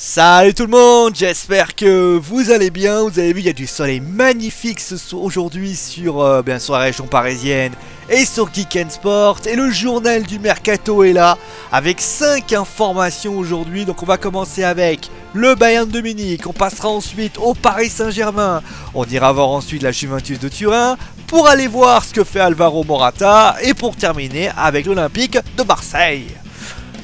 Salut tout le monde, j'espère que vous allez bien. Vous avez vu, il y a du soleil magnifique aujourd'hui sur euh, bien sûr la région parisienne et sur Geek Sport. Et le journal du Mercato est là avec 5 informations aujourd'hui. Donc on va commencer avec le Bayern de Munich. On passera ensuite au Paris Saint-Germain. On ira voir ensuite la Juventus de Turin pour aller voir ce que fait Alvaro Morata. Et pour terminer avec l'Olympique de Marseille.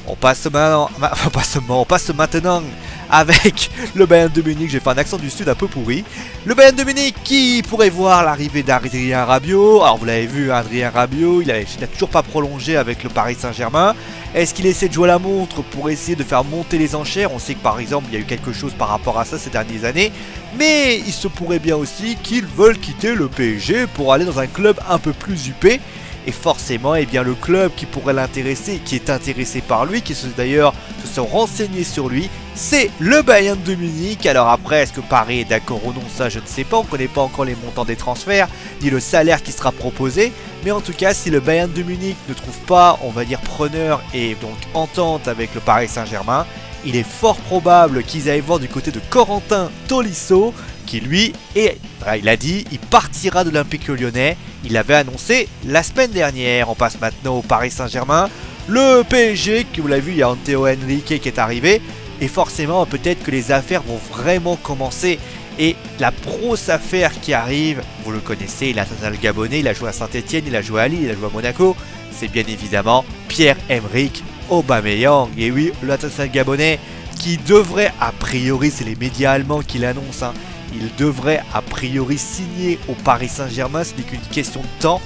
On passe maintenant, on passe maintenant avec le Bayern de Munich. J'ai fait un accent du sud un peu pourri. Le Bayern de Munich qui pourrait voir l'arrivée d'Adrien Rabiot. Alors vous l'avez vu, Adrien Rabiot, il n'a toujours pas prolongé avec le Paris Saint-Germain. Est-ce qu'il essaie de jouer la montre pour essayer de faire monter les enchères? On sait que par exemple, il y a eu quelque chose par rapport à ça ces dernières années. Mais il se pourrait bien aussi qu'ils veulent quitter le PSG pour aller dans un club un peu plus huppé. Et forcément, eh bien, le club qui pourrait l'intéresser, qui est intéressé par lui, qui d'ailleurs se sont renseignés sur lui, c'est le Bayern de Munich. Alors après, est-ce que Paris est d'accord ou non Ça, je ne sais pas. On ne connaît pas encore les montants des transferts, ni le salaire qui sera proposé. Mais en tout cas, si le Bayern de Munich ne trouve pas, on va dire, preneur et donc entente avec le Paris Saint-Germain, il est fort probable qu'ils aillent voir du côté de Corentin Tolisso, qui lui, et, il a dit, il partira de l'Olympique lyonnais. Il l'avait annoncé la semaine dernière. On passe maintenant au Paris Saint-Germain. Le PSG, que vous l'avez vu, il y a Anteo Henrique qui est arrivé. Et forcément, peut-être que les affaires vont vraiment commencer. Et la grosse affaire qui arrive, vous le connaissez, il a le Gabonais, il a joué à Saint-Etienne, il a joué à Lille, il a joué à Monaco. C'est bien évidemment Pierre-Emerick Aubameyang. Et oui, le Gabonais qui devrait, a priori, c'est les médias allemands qui l'annoncent, hein, il devrait a priori signer au Paris Saint-Germain, ce n'est qu'une question de temps.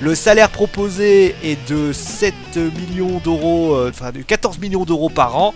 Le salaire proposé est de 7 millions d'euros, euh, enfin de 14 millions d'euros par an.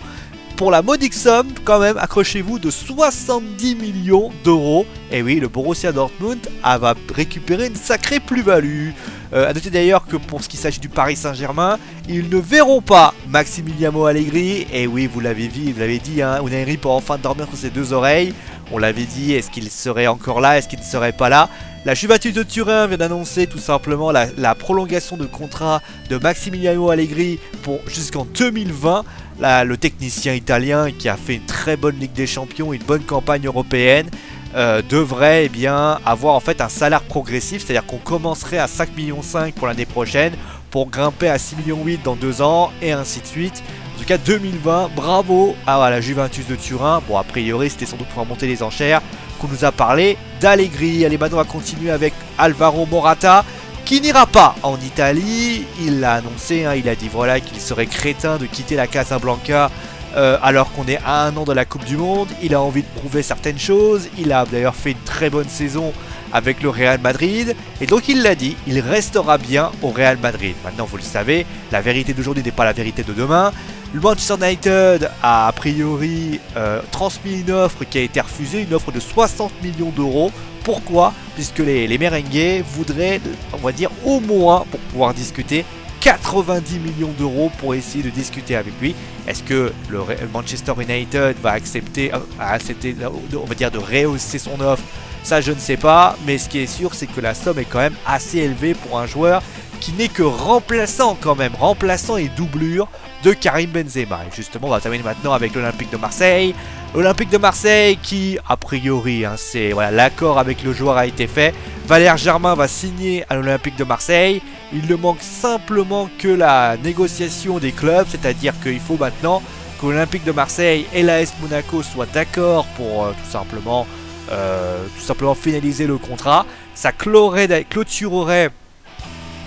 Pour la modique somme, quand même, accrochez-vous, de 70 millions d'euros. Et oui, le Borussia Dortmund va récupérer une sacrée plus-value. Euh, a noter d'ailleurs que pour ce qui s'agit du Paris Saint-Germain, ils ne verront pas Maximiliano Allegri. Et oui, vous l'avez vu, vous l'avez dit, hein, Unai pour enfin dormir sur ses deux oreilles. On l'avait dit, est-ce qu'il serait encore là Est-ce qu'il ne serait pas là? La Juventus de Turin vient d'annoncer tout simplement la, prolongation de contrat de Maximiliano Allegri jusqu'en 2020. le technicien italien qui a fait une très bonne Ligue des Champions, une bonne campagne européenne, euh, devrait eh bien, avoir en fait un salaire progressif, c'est-à-dire qu'on commencerait à 5,5 millions pour l'année prochaine pour grimper à 6,8 millions dans deux ans et ainsi de suite. En tout cas 2020, bravo à la Juventus de Turin. Bon a priori c'était sans doute pour monter les enchères qu'on nous a parlé d'Allegri. Allez maintenant on va continuer avec Alvaro Morata qui n'ira pas en Italie. Il l'a annoncé, hein, il a dit voilà qu'il serait crétin de quitter la Casablanca euh, alors qu'on est à un an de la Coupe du Monde. Il a envie de prouver certaines choses. Il a d'ailleurs fait une très bonne saison avec le Real Madrid. Et donc il l'a dit, il restera bien au Real Madrid. Maintenant, vous le savez, la vérité d'aujourd'hui n'est pas la vérité de demain. Le Manchester United a a priori euh, transmis une offre qui a été refusée, une offre de 60 millions d'euros. Pourquoi? Puisque les, les voudraient, on va dire, au moins, pour pouvoir discuter, 90 millions d'euros pour essayer de discuter avec lui. Est-ce que le Manchester United va accepter, euh, on va dire, de rehausser son offre Ça, je ne sais pas. Mais ce qui est sûr, c'est que la somme est quand même assez élevée pour un joueur qui n'est que remplaçant quand même, remplaçant et doublure de Karim Benzema. Et justement, on va terminer maintenant avec l'Olympique de Marseille. Olympique de Marseille qui, a priori, hein, c'est l'accord avec le joueur a été fait. Valère Germain va signer à l'Olympique de Marseille. Il ne manque simplement que la négociation des clubs, c'est-à-dire qu'il faut maintenant que l'Olympique de Marseille et l'AS Monaco soient d'accord pour euh, tout simplement euh, tout simplement finaliser le contrat. Ça clôturerait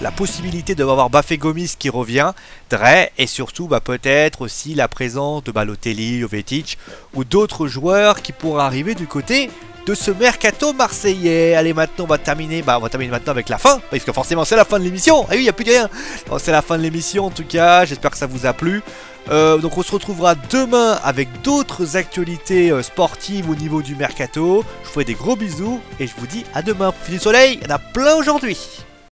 la possibilité de voir Bafé Gomis qui revient, Dre, et surtout bah, peut-être aussi la présence de Balotelli, Jovetic ou d'autres joueurs qui pourraient arriver du côté de ce mercato marseillais. Allez, maintenant on va terminer, bah on va terminer maintenant avec la fin, parce que forcément c'est la fin de l'émission. Et oui, il n'y a plus rien. C'est la fin de l'émission en tout cas, j'espère que ça vous a plu. Euh, donc on se retrouvera demain avec d'autres actualités euh, sportives au niveau du mercato. Je vous fais des gros bisous et je vous dis à demain. Profitez du soleil, il y en a plein aujourd'hui.